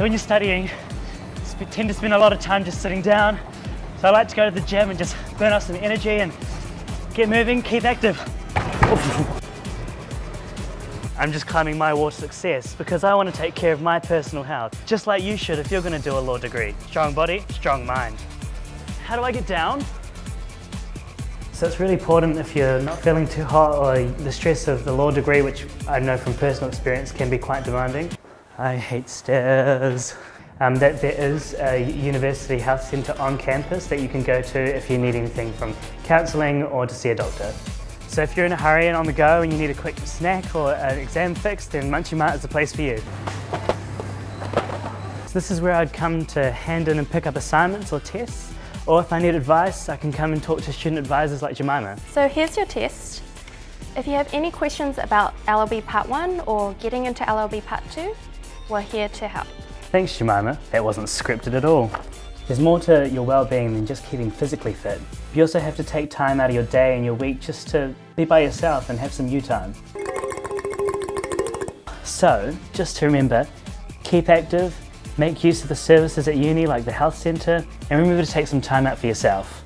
So when you're studying, you tend to spend a lot of time just sitting down. So I like to go to the gym and just burn off some energy and get moving, keep active. I'm just climbing my wall to success because I want to take care of my personal health, just like you should if you're going to do a law degree. Strong body, strong mind. How do I get down? So it's really important if you're not feeling too hot or the stress of the law degree, which I know from personal experience can be quite demanding. I hate stairs. Um, that there is a university health centre on campus that you can go to if you need anything from counselling or to see a doctor. So if you're in a hurry and on the go and you need a quick snack or an exam fix, then Munchie Mart is the place for you. So this is where I'd come to hand in and pick up assignments or tests, or if I need advice, I can come and talk to student advisors like Jemima. So here's your test. If you have any questions about LLB Part 1 or getting into LLB Part 2, we're here to help. Thanks Jemima, that wasn't scripted at all. There's more to your well-being than just keeping physically fit. You also have to take time out of your day and your week just to be by yourself and have some you time. So, just to remember, keep active, make use of the services at uni like the health centre, and remember to take some time out for yourself.